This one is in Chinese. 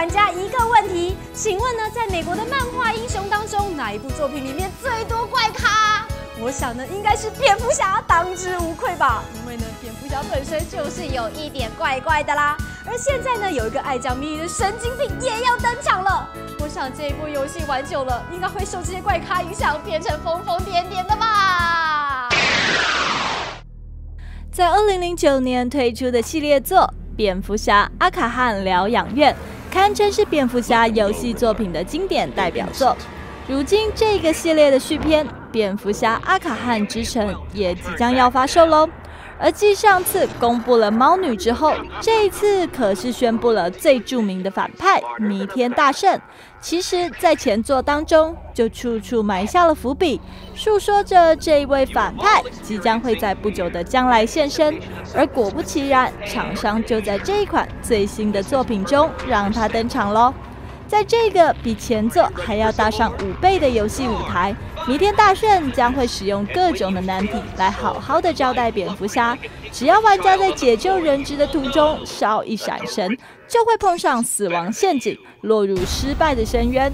玩家一个问题，请问呢，在美国的漫画英雄当中，哪一部作品里面最多怪咖？我想呢，应该是蝙蝠侠当之无愧吧，因为呢，蝙蝠侠本身就是有一点怪怪的啦。而现在呢，有一个爱讲谜语的神经病也要登场了。我想这一部游戏玩久了，应该会受这些怪咖影响，变成疯疯癫癫的吧。在二零零九年推出的系列作《蝙蝠侠：阿卡汉疗养院》，堪称是蝙蝠侠游戏作品的经典代表作。如今，这个系列的续篇《蝙蝠侠：阿卡汉之城》也即将要发售喽。而继上次公布了猫女之后，这一次可是宣布了最著名的反派弥天大圣。其实，在前作当中就处处埋下了伏笔，诉说着这一位反派即将会在不久的将来现身。而果不其然，厂商就在这一款最新的作品中让他登场喽。在这个比前作还要大上五倍的游戏舞台，弥天大圣将会使用各种的难题来好好的招待蝙蝠侠。只要玩家在解救人质的途中稍一闪神，就会碰上死亡陷阱，落入失败的深渊。